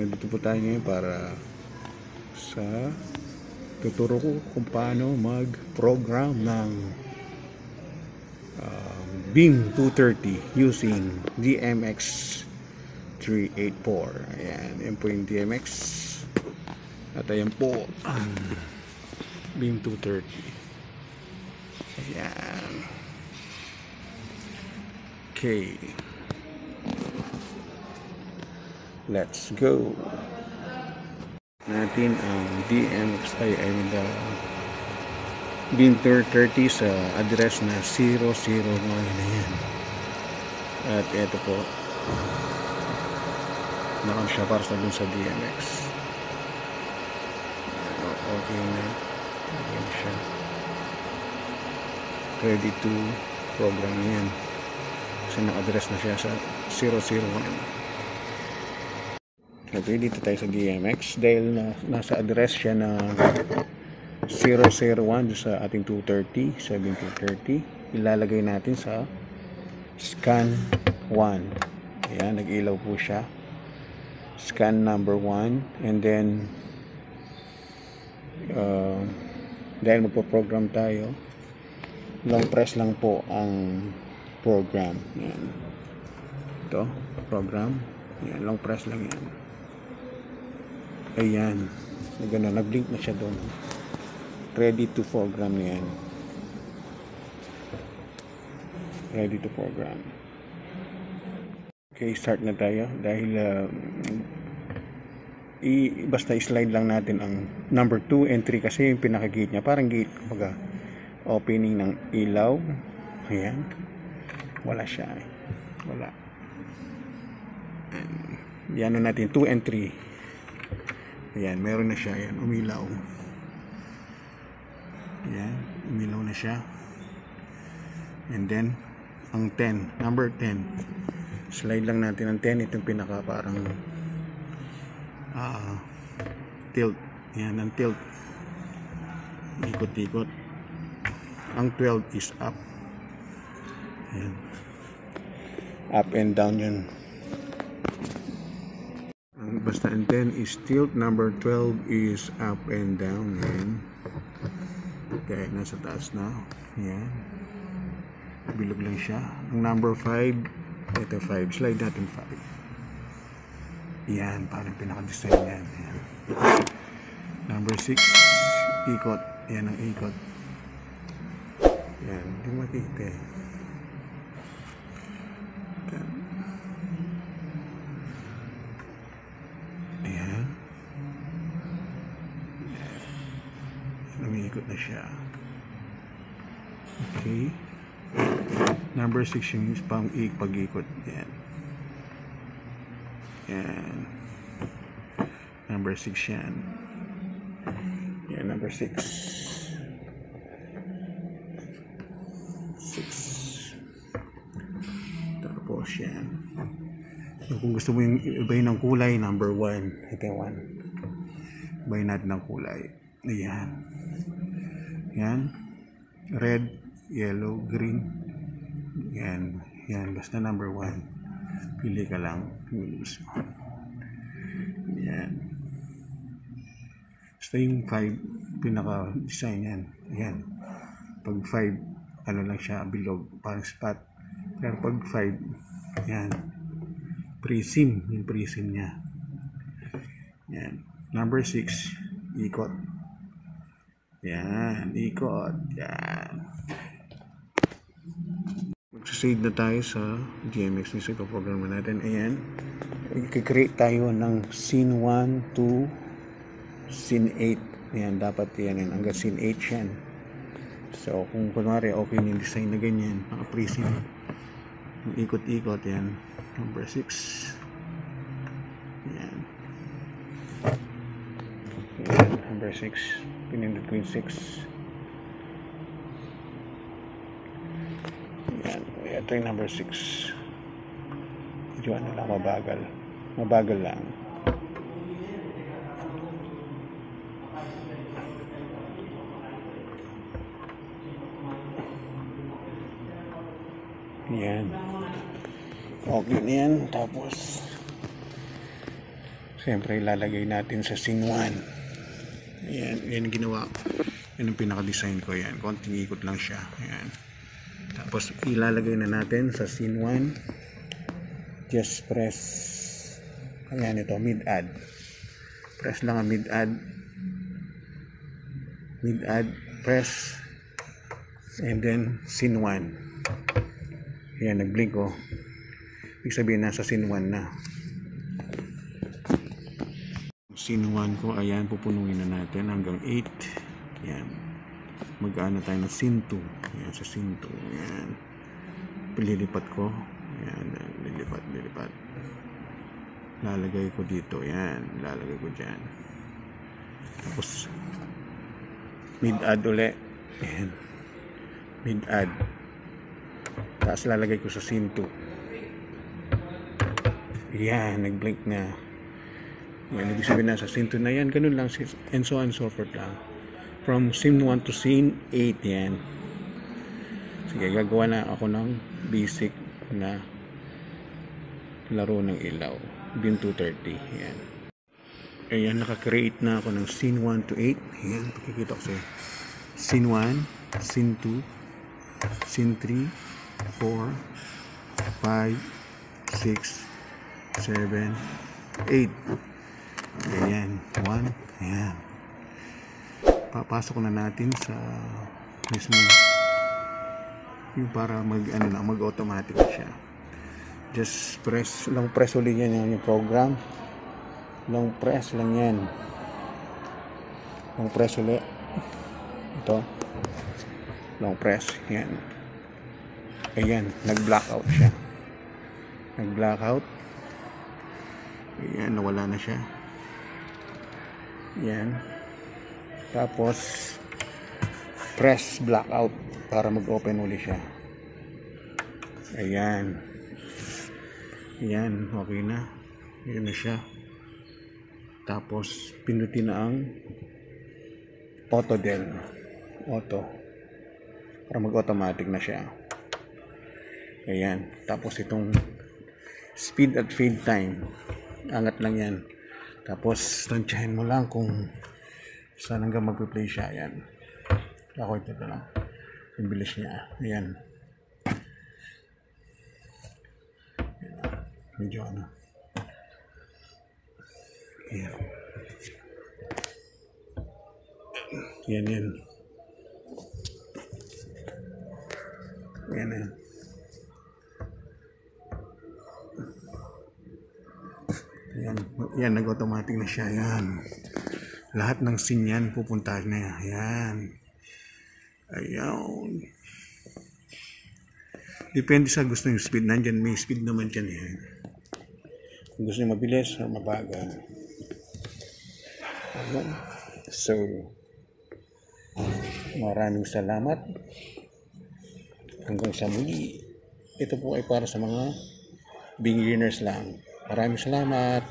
nandito po tayo ngayon para sa tuturo ko kung paano mag-program ng um, Beam 230 using DMX 384 ayan, yan po yung DMX at ayan po ang Beam 230 ayan. Okay let's go. Natin ang DMX ay the Binter 30 sa address na 001 na yan. At ito po. Nakam siya para sa dun sa DMX okay na okay na. Siya. Ready to program yan. Kasi naka-address na siya sa 001 Okay, dito tayo sa DMX dahil na, nasa address siya na 001 sa ating 230, 7230. Ilalagay natin sa scan 1. Ayan, nag-ilaw po siya. Scan number 1 and then uh, dahil magpo-program tayo long press lang po ang program. Ayan. Ito, program. Ayan, long press lang yan. Ayan. Gano'n, nag-blink na siya doon. Ready to program na yan. Ready to program. Okay, start na tayo. Dahil uh, i basta i-slide lang natin ang number 2 and 3 kasi yung pinaka-gate niya. Parang gate, kumbaga, opening ng ilaw. Ayan. Wala siya. Eh. Wala. Yan na natin, 2 and 3. Ayan, meron na siya. Ayan, umilaw. Ayan, umilaw na siya. And then, ang 10, number 10. Slide lang natin ang 10. Itong pinaka parang uh, tilt. Ayan, ang tilt. Ikot-ikot. Ang 12 is up. Ayan. Up and down yun basta and 10 is tilt number 12 is up and down yan. Okay nasa taas na yan. Bilog lang siya. Ang number 5 ito 5 slide natin 5 yan parang pinaka-design yan, yan. number 6 ikot. Yan ang ikot. Yan hindi makita eh Umiikot na siya. Okay. Number 6 yung pang pag-ikot. Yan. Yan. Number 6 yan. Yan, number 6. 6. Tapos yan. Kung gusto mo yung ibayin ng kulay, number 1. Ito yung 1. Ibayin natin ng kulay. Ayan. Yan. Red, yellow, green. Yan. Yan. Basta number 1. Pili ka lang. Gusto. Yan. Basta yung 5, pinaka-design yan. Yan. Pag 5, ano lang siya, bilog, parang spot. Pero pag 5, yan. Prism, yung prism niya. Yan. Number 6, ikot. Yan, ikot. Yan. Magsasave na tayo sa GMX Music program natin. Ayan. I-create tayo ng scene 1 to scene 8. Ayan, dapat yan. yan. Hanggang scene 8 yan. So, kung kunwari okay yung design na ganyan, naka-prism. Ikot-ikot yan. Number 6. Yan. Yan. Number 6 pinindot ko yung 6 yan ito yung number 6 medyo ano lang mabagal. Mabagal lang. Yan. Okay na yan. Tapos Siyempre, ilalagay natin sa scene 1. Ayan, yan ginawa. Yan ang pinaka-design ko. Yan, konting ikot lang siya. Ayan. Tapos, ilalagay na natin sa scene 1. Just press. Ayan ito, mid-add. Press lang ang mid-add. Mid-add, press. And then, scene 1. Ayan, nag-blink oh. Ibig sabihin, nasa scene 1 na. 1 ko, ayan, pupunuin na natin hanggang 8. Ayan. Mag-ano tayo ng scene 2. Ayan, sa scene 2. Ayan. Pililipat ko. Ayan, lilipat, lilipat. Lalagay ko dito. Ayan, lalagay ko dyan. Tapos, mid-add uli. Ayan. Mid-add. Tapos lalagay ko sa scene 2. Ayan, nag-blink na. Yan, ibig sabihin na sa scene 2 na yan, ganun lang, and so on and so forth lang. From scene 1 to scene 8 yan. Sige, gagawa na ako ng basic na laro ng ilaw. Bin 230, yan. Ayan, nakakreate na ako ng scene 1 to 8. Ayan, pakikita ko sa'yo. Scene 1, scene 2, scene 3, 4, 5, 6, 7, 8. Ayan, 1. Ayan. Papasok na natin sa mismo yung para mag ano na mag automatic siya. Just press long press ulit yan yung, program. Long press lang yan. Long press ulit ito. Long press yan. Ayan nag blackout siya. Nag blackout ayan nawala na siya yan. Tapos press blackout para mag-open uli siya. Ayan. Ayan okay na. Yun na siya. Tapos pinutin na ang auto del auto. Para mag-automatic na siya. Ayan. Tapos itong speed at fade time. Angat lang yan tapos tansyahin mo lang kung saan hanggang magpe-play siya. Ayan. Ako ito na lang. Ang bilis niya. Ayan. Ayan. medyo ano. Ayan. Yan yan yan yan yan yan nag-automatic na siya yan lahat ng scene yan pupunta na yan Ayaw. Depende sa gusto yung speed. Nandyan may speed naman dyan eh. Kung gusto nyo mabilis mabagal. Ayan. So, maraming salamat. Hanggang sa muli. Ito po ay para sa mga beginners lang. Maraming salamat.